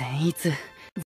善逸。